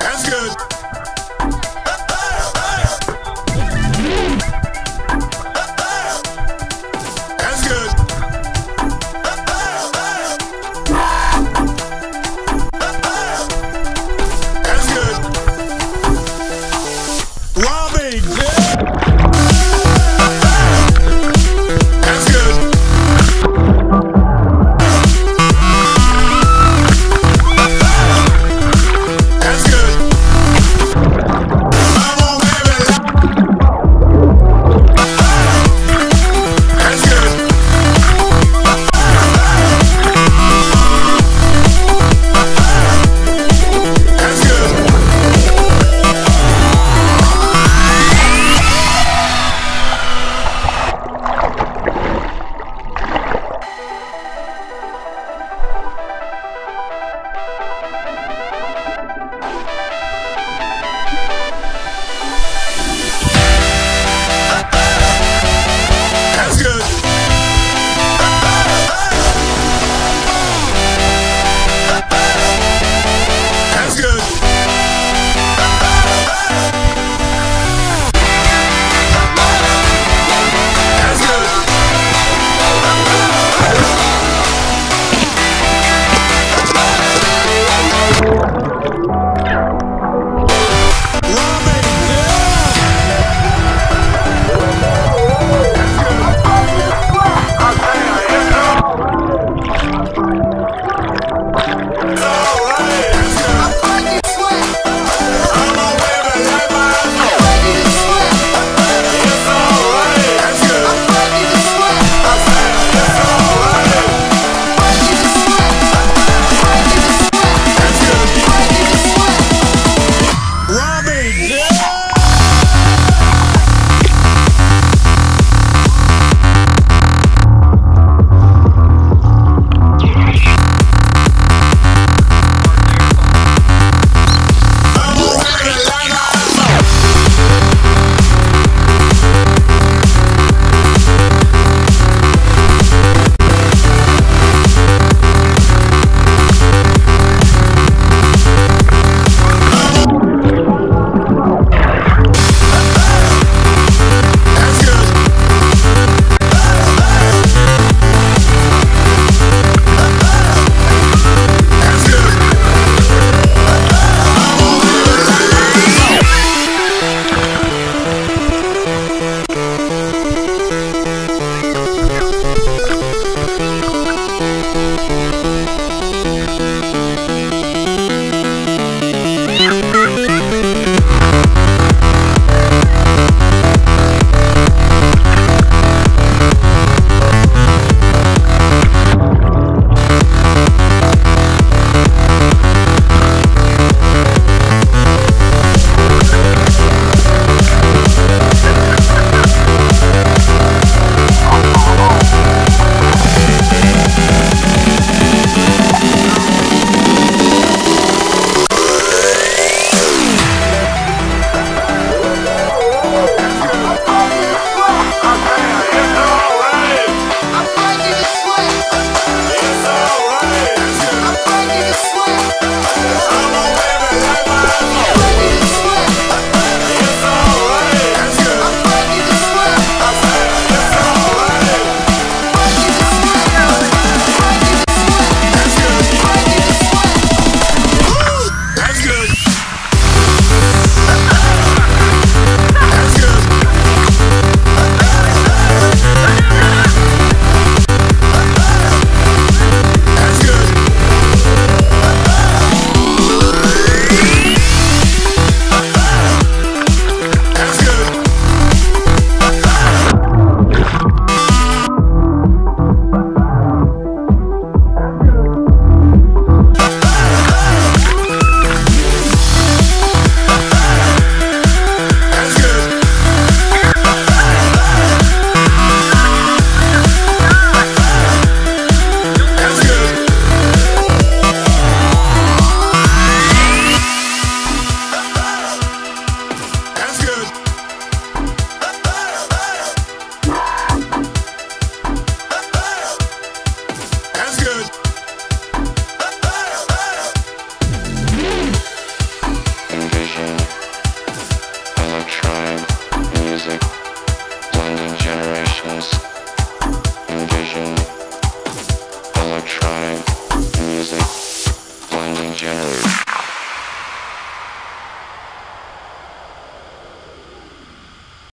That's good. Joe.